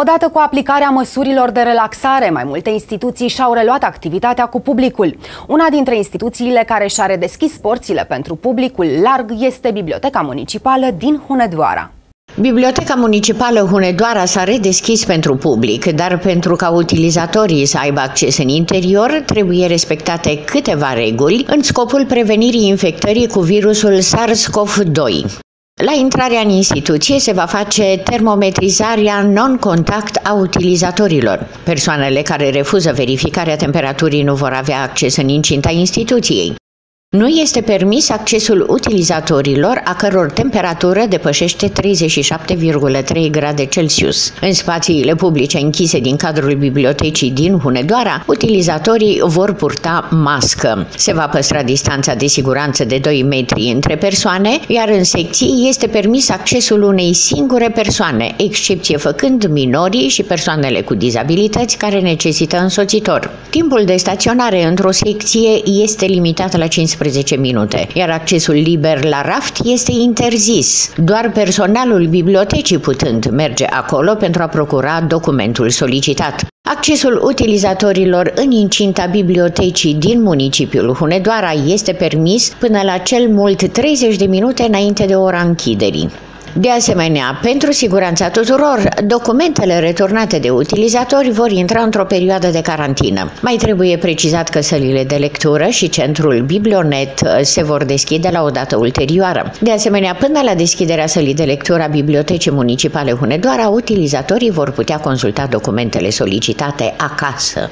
Odată cu aplicarea măsurilor de relaxare, mai multe instituții și-au reluat activitatea cu publicul. Una dintre instituțiile care și-a redeschis porțile pentru publicul larg este Biblioteca Municipală din Hunedoara. Biblioteca Municipală Hunedoara s-a redeschis pentru public, dar pentru ca utilizatorii să aibă acces în interior, trebuie respectate câteva reguli în scopul prevenirii infectării cu virusul SARS-CoV-2. La intrarea în instituție se va face termometrizarea non-contact a utilizatorilor. Persoanele care refuză verificarea temperaturii nu vor avea acces în incinta instituției. Nu este permis accesul utilizatorilor a căror temperatură depășește 37,3 grade Celsius. În spațiile publice închise din cadrul bibliotecii din Hunedoara, utilizatorii vor purta mască. Se va păstra distanța de siguranță de 2 metri între persoane, iar în secții este permis accesul unei singure persoane, excepție făcând minorii și persoanele cu dizabilități care necesită însoțitor. Timpul de staționare într-o secție este limitat la 15 15 minute, iar accesul liber la raft este interzis, doar personalul bibliotecii putând merge acolo pentru a procura documentul solicitat. Accesul utilizatorilor în incinta bibliotecii din municipiul Hunedoara este permis până la cel mult 30 de minute înainte de ora închiderii. De asemenea, pentru siguranța tuturor, documentele returnate de utilizatori vor intra într-o perioadă de carantină. Mai trebuie precizat că sălile de lectură și centrul Biblionet se vor deschide la o dată ulterioară. De asemenea, până la deschiderea sălii de lectură a Bibliotecii Municipale Hunedoara, utilizatorii vor putea consulta documentele solicitate acasă.